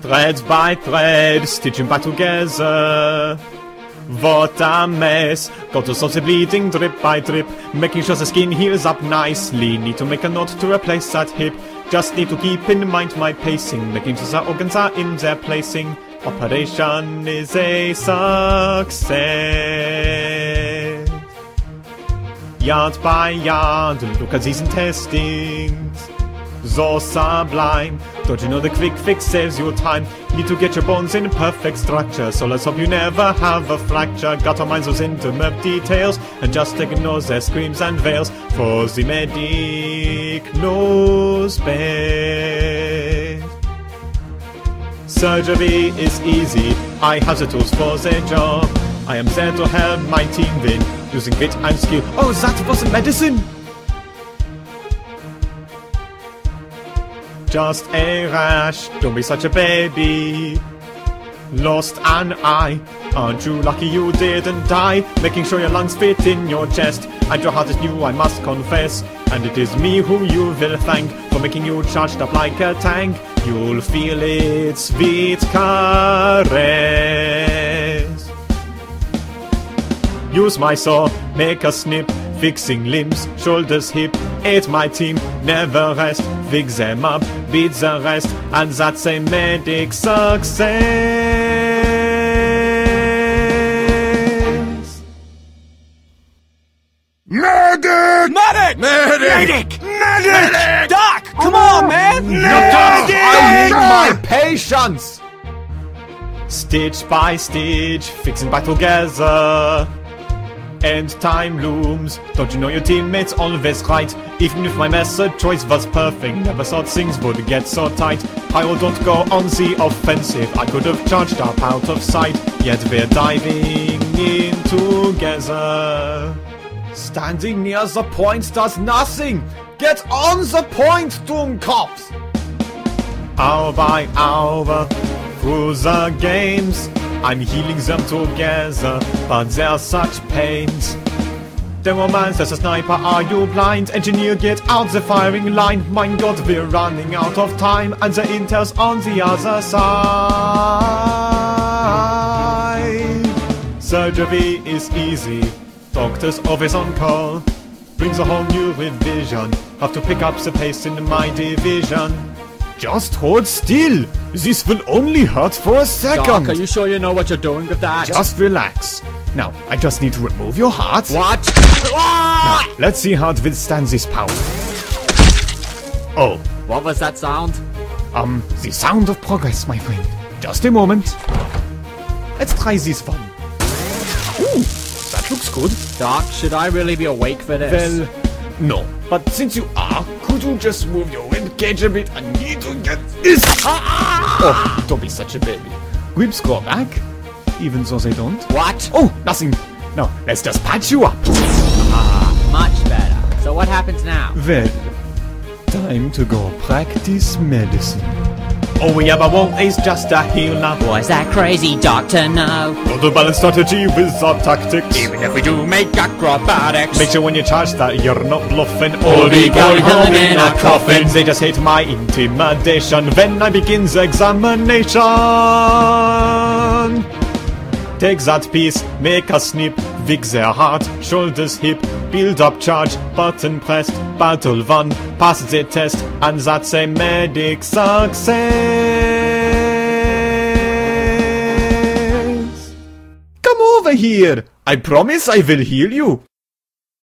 Thread by thread, stitching back together. What a mess. Got to stop the bleeding drip by drip. Making sure the skin heals up nicely. Need to make a note to replace that hip. Just need to keep in mind my pacing. Making sure the organs are in their placing. Operation is a success. Yard by yard, look at these So sublime. Don't you know the Quick-Fix saves you time? Need to get your bones in perfect structure. So let's hope you never have a fracture. Got our minds those intimate details. And just ignore their screams and veils. For the medic knows best. Surgery is easy. I have the tools for the job. I am there to help my team win. Using grit and skill. Oh, that wasn't medicine! Just a rash, don't be such a baby. Lost an eye, aren't you lucky you didn't die? Making sure your lungs fit in your chest, and your heart is new, I must confess. And it is me who you will thank for making you charged up like a tank. You'll feel its sweet caress. Use my saw, make a snip, fixing limbs, shoulders, hip. It's my team, never rest. Fix them up, beat the rest, and that's a medic success. Medic! Medic! Medic! Medic! Doc! Come on, man! I need my patience! Stitch by stitch, fixing back together. And time looms. Don't you know your teammates always right? Even if my method choice was perfect, never thought things would get so tight. I don't go on the offensive. I could have charged up out of sight. Yet we're diving in together. Standing near the point does nothing. Get on the point, Doom Cops! Hour by hour, through the games, I'm healing them together, but they're such pains. Demoman says a sniper, are you blind? Engineer, get out the firing line. My god, we're running out of time, and the intel's on the other side. Surgery is easy, doctor's always on call. Brings a whole new revision. Have to pick up the pace in my division. Just hold still. This will only hurt for a second. Doc, are you sure you know what you're doing with that? Just relax. Now, I just need to remove your heart. What? Now, let's see how it withstands this power. Oh, What was that sound? um, the sound of progress, my friend. Just a moment. Let's try this one. Ooh, that looks good. Doc, should I really be awake for this? Well, no. But since you are, could you just move your cage a bit? I need to get this. Oh, don't be such a baby. Ribs grow back, even though they don't. what? Oh, nothing. No, let's just patch you up. Ah, much better. So what happens now? Well, time to go practice medicine. Oh, we ever won't is just a healer. Was that crazy doctor no? Got a balanced strategy with our tactics. Even if we do make acrobatics. Make sure when you charge that you're not bluffing. Or be going home in a coffin. They just hate my intimidation when I begin the examination. Take that piece, make a snip, fix their heart, shoulders, hip, build up charge, button pressed, battle won, pass the test, and that's a medic success. Come over here. I promise I will heal you.